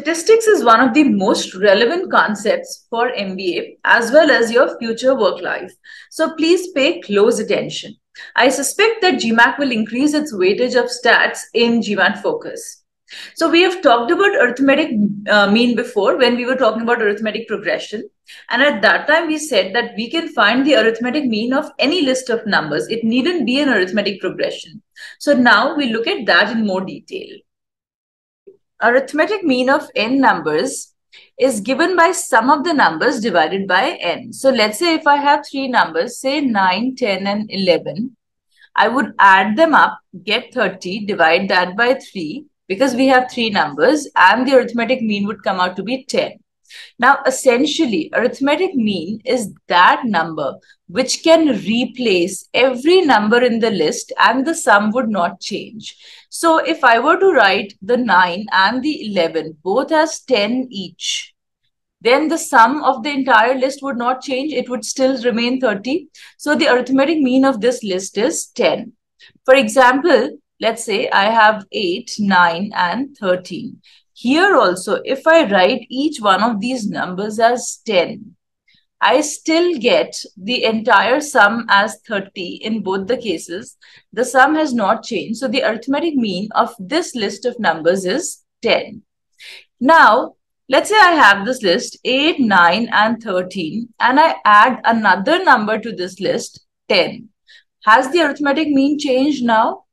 Statistics is one of the most relevant concepts for MBA as well as your future work life. So please pay close attention. I suspect that GMAC will increase its weightage of stats in GMAT focus. So we have talked about arithmetic uh, mean before when we were talking about arithmetic progression. And at that time, we said that we can find the arithmetic mean of any list of numbers. It needn't be an arithmetic progression. So now we look at that in more detail arithmetic mean of n numbers is given by sum of the numbers divided by n. So let's say if I have three numbers, say 9, 10 and 11, I would add them up, get 30, divide that by 3 because we have three numbers and the arithmetic mean would come out to be 10. Now, essentially, arithmetic mean is that number which can replace every number in the list and the sum would not change. So if I were to write the 9 and the 11 both as 10 each, then the sum of the entire list would not change. It would still remain 30. So the arithmetic mean of this list is 10. For example, let's say I have 8, 9 and 13. Here also, if I write each one of these numbers as 10, I still get the entire sum as 30 in both the cases. The sum has not changed. So the arithmetic mean of this list of numbers is 10. Now, let's say I have this list 8, 9 and 13 and I add another number to this list 10. Has the arithmetic mean changed now?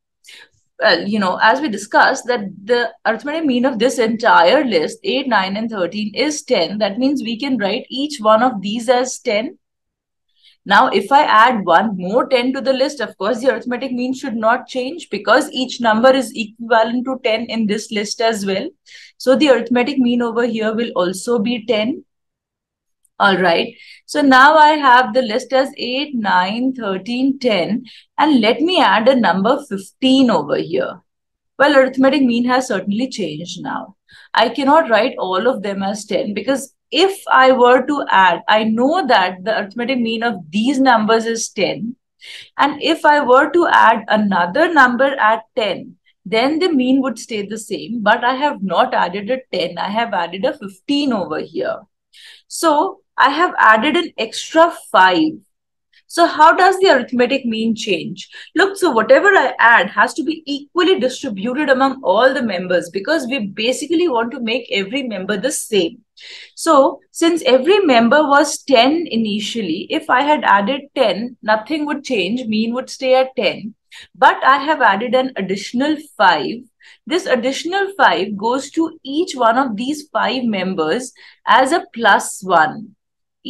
Well, you know, as we discussed, that the arithmetic mean of this entire list, 8, 9, and 13, is 10. That means we can write each one of these as 10. Now, if I add one more 10 to the list, of course, the arithmetic mean should not change because each number is equivalent to 10 in this list as well. So the arithmetic mean over here will also be 10. All right. So now I have the list as 8, 9, 13, 10. And let me add a number 15 over here. Well, arithmetic mean has certainly changed now. I cannot write all of them as 10 because if I were to add, I know that the arithmetic mean of these numbers is 10. And if I were to add another number at 10, then the mean would stay the same. But I have not added a 10. I have added a 15 over here. So I have added an extra 5. So how does the arithmetic mean change? Look, so whatever I add has to be equally distributed among all the members because we basically want to make every member the same. So since every member was 10 initially, if I had added 10, nothing would change, mean would stay at 10. But I have added an additional 5 this additional 5 goes to each one of these 5 members as a plus 1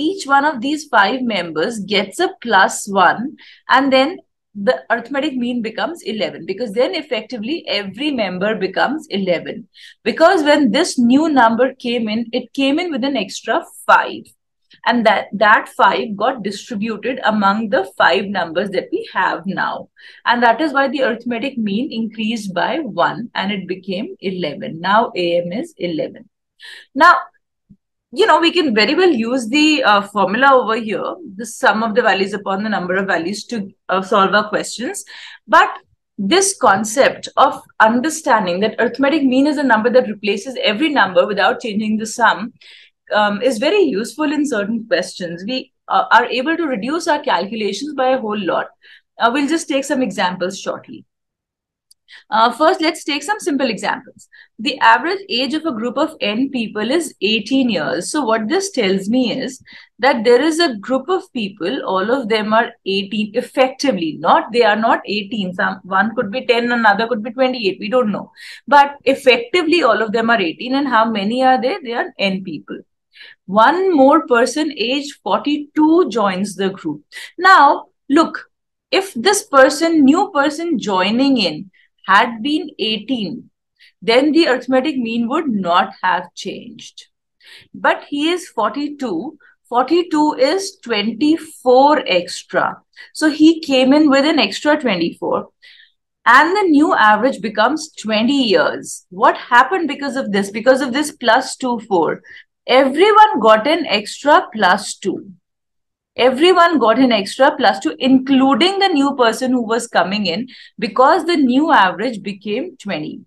each one of these five members gets a plus one and then the arithmetic mean becomes 11 because then effectively every member becomes 11 because when this new number came in it came in with an extra 5 and that that 5 got distributed among the five numbers that we have now. And that is why the arithmetic mean increased by 1 and it became 11 now am is 11 now you know, we can very well use the uh, formula over here, the sum of the values upon the number of values to uh, solve our questions. But this concept of understanding that arithmetic mean is a number that replaces every number without changing the sum um, is very useful in certain questions. We uh, are able to reduce our calculations by a whole lot. Uh, we'll just take some examples shortly. Uh, first, let's take some simple examples. The average age of a group of n people is 18 years. So what this tells me is that there is a group of people, all of them are 18 effectively, not they are not 18. Some one could be 10, another could be 28. We don't know. But effectively, all of them are 18. And how many are there? They are n people. One more person age 42 joins the group. Now, look, if this person, new person joining in, had been 18, then the arithmetic mean would not have changed. But he is 42. 42 is 24 extra. So he came in with an extra 24. And the new average becomes 20 years. What happened because of this? Because of this plus 2, 4. Everyone got an extra plus 2 everyone got an extra plus two, including the new person who was coming in, because the new average became 20.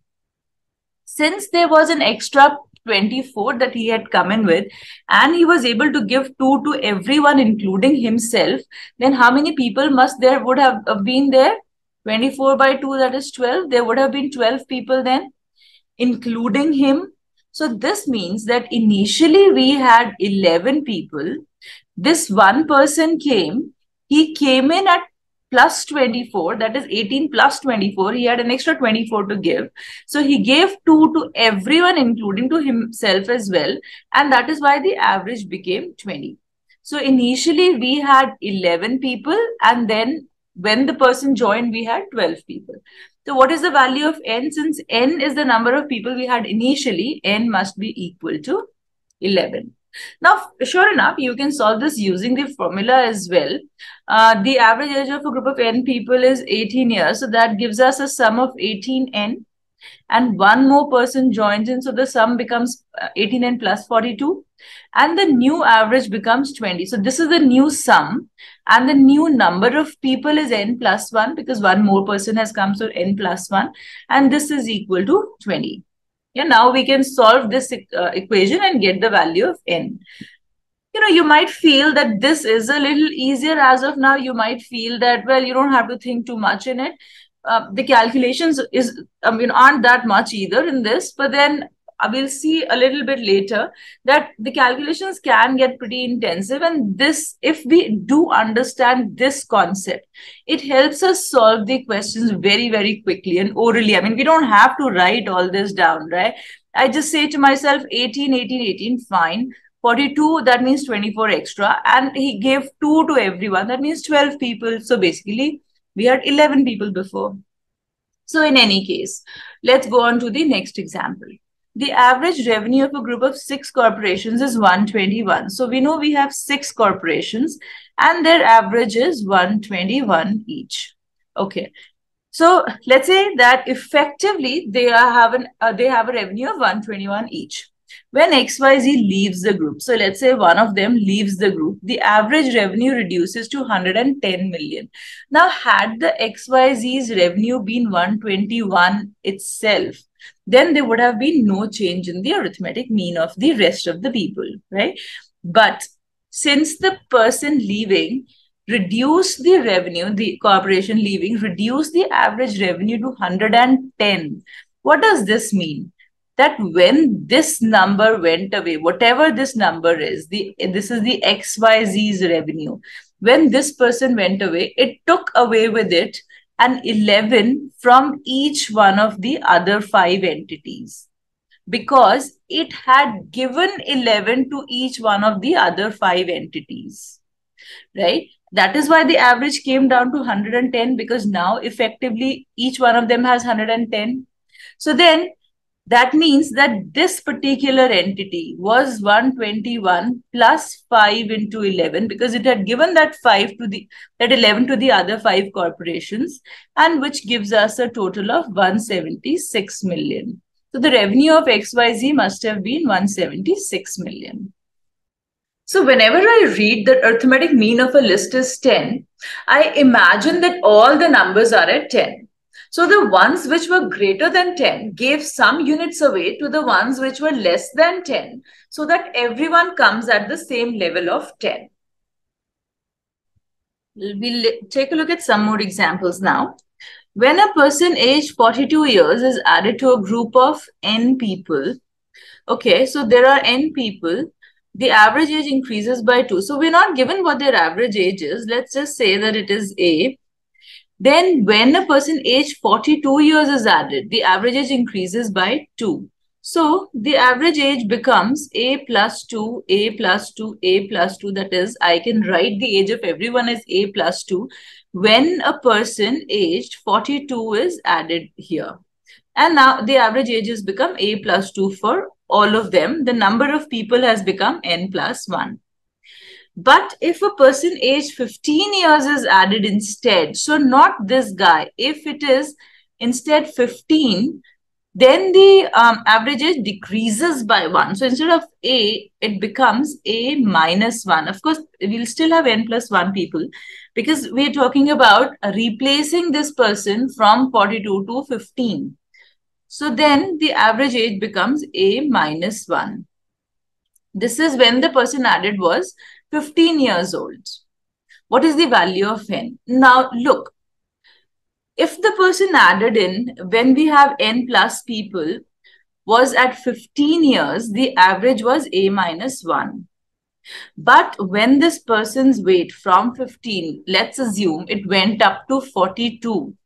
Since there was an extra 24 that he had come in with and he was able to give 2 to everyone including himself then how many people must there would have uh, been there? 24 by 2 that is 12 there would have been 12 people then including him. So this means that initially we had 11 people this one person came he came in at plus 24 that is 18 plus 24 he had an extra 24 to give. So he gave 2 to everyone including to himself as well and that is why the average became 20 so initially we had 11 people and then when the person joined we had 12 people. So what is the value of n? Since n is the number of people we had initially n must be equal to 11 now, sure enough, you can solve this using the formula as well. Uh, the average age of a group of n people is 18 years. So that gives us a sum of 18n. And one more person joins in. So the sum becomes 18n uh, plus 42. And the new average becomes 20. So this is the new sum. And the new number of people is n plus 1 because one more person has come. So n plus 1. And this is equal to 20. Yeah, now we can solve this uh, equation and get the value of n. You know, you might feel that this is a little easier as of now. You might feel that, well, you don't have to think too much in it. Uh, the calculations is, I mean, aren't that much either in this, but then we'll see a little bit later that the calculations can get pretty intensive and this if we do understand this concept it helps us solve the questions very very quickly and orally. I mean we don't have to write all this down right? I just say to myself 18 18 18 fine. 42 that means 24 extra. And he gave 2 to everyone that means 12 people. So basically we had 11 people before. So in any case let's go on to the next example the average revenue of a group of six corporations is 121. So we know we have six corporations and their average is 121 each. Okay. So let's say that effectively they are have an uh, they have a revenue of 121 each. When XYZ leaves the group, so let's say one of them leaves the group, the average revenue reduces to 110 million. Now, had the XYZ's revenue been 121 itself, then there would have been no change in the arithmetic mean of the rest of the people, right? But since the person leaving reduced the revenue, the corporation leaving reduced the average revenue to 110, what does this mean? That when this number went away, whatever this number is, the this is the XYZ's revenue. When this person went away, it took away with it an 11 from each one of the other five entities. Because it had given 11 to each one of the other five entities. Right? That is why the average came down to 110 because now effectively each one of them has 110 so then that means that this particular entity was 121 plus 5 into 11 because it had given that 5 to the that 11 to the other five corporations and which gives us a total of 176 million. So the revenue of XYZ must have been 176 million. So whenever I read that arithmetic mean of a list is 10, I imagine that all the numbers are at 10. So the ones which were greater than 10 gave some units away to the ones which were less than 10 so that everyone comes at the same level of 10. We'll take a look at some more examples now. When a person aged 42 years is added to a group of n people, okay, so there are n people, the average age increases by 2. So we're not given what their average age is. Let's just say that it is A then when a person aged 42 years is added, the average age increases by 2. So the average age becomes A plus 2, A plus 2, A plus 2. That is, I can write the age of everyone as A plus 2 when a person aged 42 is added here. And now the average age has become A plus 2 for all of them. The number of people has become N plus 1. But if a person aged 15 years is added instead, so not this guy, if it is instead 15, then the um, average age decreases by 1. So instead of A, it becomes A minus 1. Of course, we'll still have N plus 1 people because we're talking about replacing this person from 42 to 15. So then the average age becomes A minus 1. This is when the person added was 15 years old. What is the value of n? Now look, if the person added in when we have n plus people was at 15 years, the average was A minus 1. But when this person's weight from 15, let's assume it went up to 42,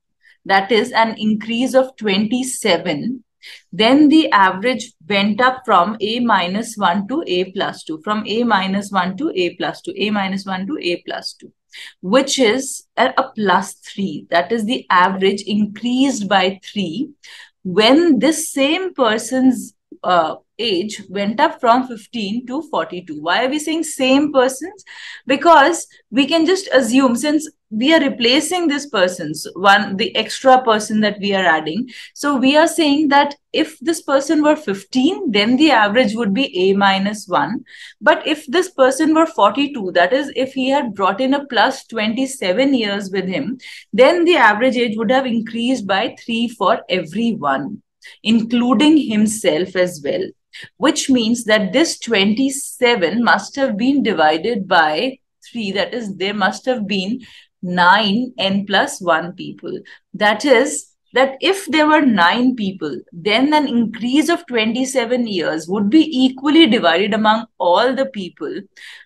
that is an increase of 27, then the average went up from A minus 1 to A plus 2, from A minus 1 to A plus 2, A minus 1 to A plus 2, which is a, plus 3. That is the average increased by 3 when this same person's uh, age went up from 15 to 42. Why are we saying same persons? Because we can just assume since we are replacing this person's one, the extra person that we are adding. So we are saying that if this person were 15, then the average would be A minus 1. But if this person were 42, that is, if he had brought in a plus 27 years with him, then the average age would have increased by 3 for everyone, including himself as well which means that this 27 must have been divided by 3. That is, there must have been 9 n plus 1 people. That is, that if there were 9 people, then an increase of 27 years would be equally divided among all the people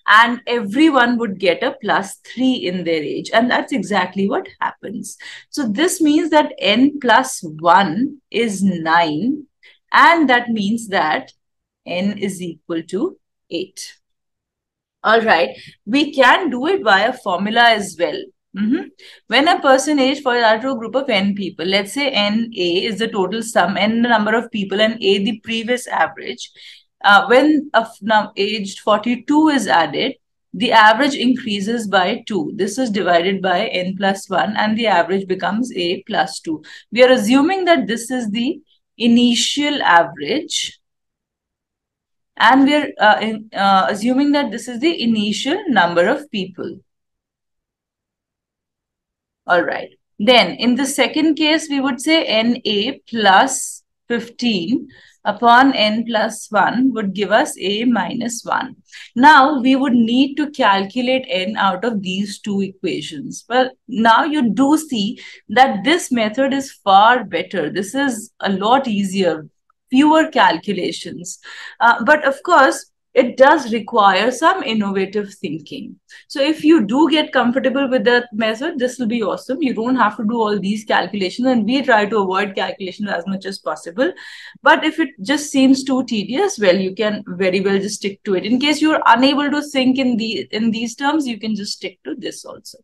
and everyone would get a plus 3 in their age. And that's exactly what happens. So this means that n plus 1 is 9 and that means that n is equal to 8. All right, we can do it via formula as well. Mm -hmm. When a person age for a group of n people, let's say n a is the total sum, n the number of people, and a the previous average. Uh, when a now aged 42 is added, the average increases by 2. This is divided by n plus 1 and the average becomes a plus 2. We are assuming that this is the initial average and we're uh, in, uh, assuming that this is the initial number of people. All right. Then in the second case, we would say NA plus 15 upon n plus 1 would give us a minus 1. Now we would need to calculate n out of these two equations. Well, now you do see that this method is far better. This is a lot easier fewer calculations. Uh, but of course, it does require some innovative thinking. So if you do get comfortable with that method, this will be awesome. You don't have to do all these calculations and we try to avoid calculations as much as possible. But if it just seems too tedious, well, you can very well just stick to it. In case you're unable to think in the in these terms, you can just stick to this also.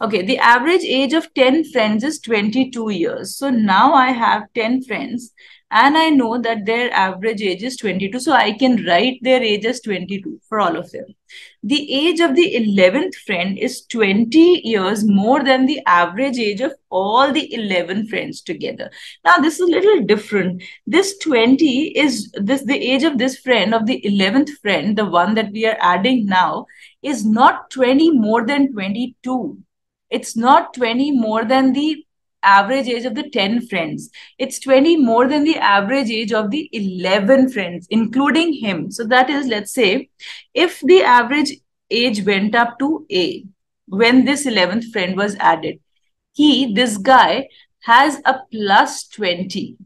Okay, the average age of 10 friends is 22 years. So now I have 10 friends and I know that their average age is 22. So I can write their age as 22 for all of them. The age of the 11th friend is 20 years more than the average age of all the 11 friends together. Now this is a little different. This 20 is this the age of this friend of the 11th friend, the one that we are adding now is not 20 more than 22 it's not 20 more than the average age of the 10 friends. It's 20 more than the average age of the 11 friends, including him. So that is, let's say, if the average age went up to A when this 11th friend was added, he, this guy, has a plus 20.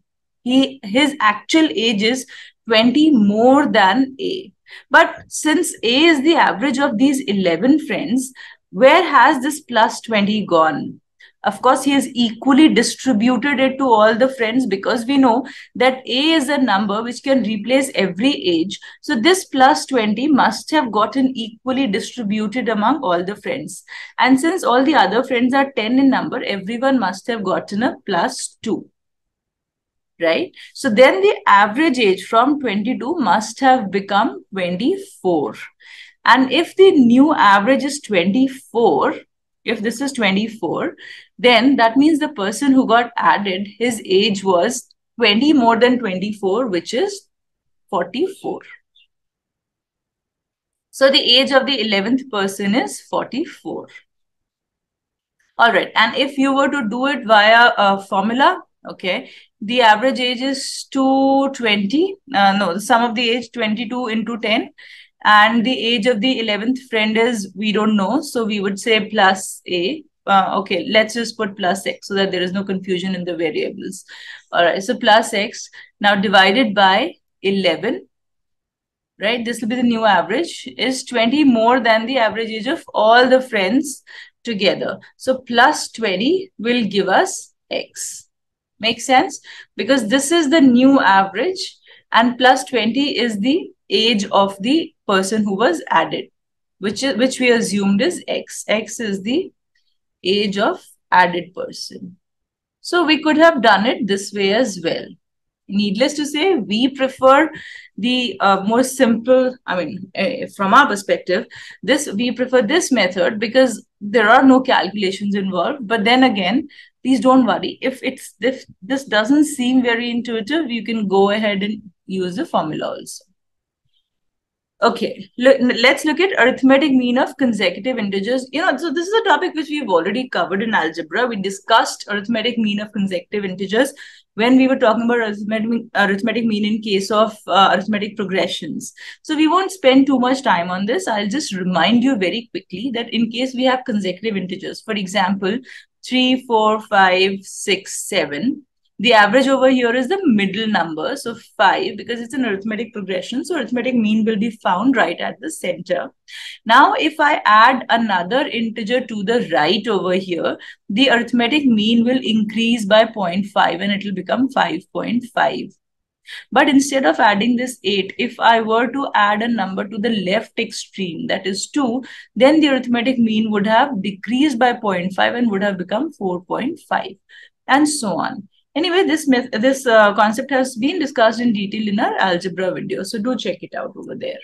He, his actual age is 20 more than A. But since A is the average of these 11 friends, where has this plus 20 gone? Of course, he has equally distributed it to all the friends because we know that A is a number which can replace every age. So this plus 20 must have gotten equally distributed among all the friends. And since all the other friends are 10 in number, everyone must have gotten a plus 2 right? So then the average age from 22 must have become 24. And if the new average is 24, if this is 24, then that means the person who got added, his age was 20 more than 24, which is 44. So the age of the 11th person is 44. All right. And if you were to do it via a formula, okay, the average age is 220. Uh, no, the sum of the age 22 into 10. And the age of the 11th friend is, we don't know. So we would say plus A. Uh, okay, let's just put plus x so that there is no confusion in the variables. All right, so plus x now divided by 11 right? This will be the new average. Is 20 more than the average age of all the friends together? So plus 20 will give us x. Make sense? Because this is the new average and plus 20 is the age of the person who was added, which, is, which we assumed is x. x is the age of added person. So we could have done it this way as well needless to say, we prefer the uh, more simple, I mean, uh, from our perspective, this we prefer this method because there are no calculations involved. But then again, please don't worry. If it's if this doesn't seem very intuitive, you can go ahead and use the formula also. Okay, let's look at arithmetic mean of consecutive integers. You know, so this is a topic which we've already covered in algebra. We discussed arithmetic mean of consecutive integers when we were talking about arithmetic, arithmetic mean in case of uh, arithmetic progressions. So we won't spend too much time on this. I'll just remind you very quickly that in case we have consecutive integers, for example, 3, 4, 5, 6, 7, the average over here is the middle number, so 5, because it's an arithmetic progression. So arithmetic mean will be found right at the center. Now, if I add another integer to the right over here, the arithmetic mean will increase by 0.5 and it will become 5.5. But instead of adding this 8, if I were to add a number to the left extreme, that is 2, then the arithmetic mean would have decreased by 0.5 and would have become 4.5 and so on. Anyway, this myth, this uh, concept has been discussed in detail in our algebra video. So do check it out over there.